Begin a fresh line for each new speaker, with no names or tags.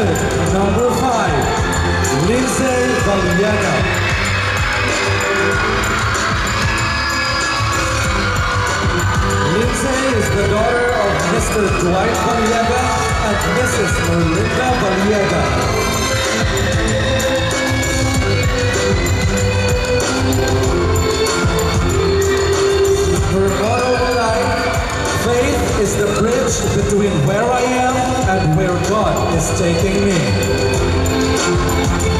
contestant number five, Lindsay Valiaga. Lindsay is the daughter of Mr. Dwight Valiaga and Mrs. Melinda Valiaga. Her motto life, faith is the bridge between where I am and where God is taking me.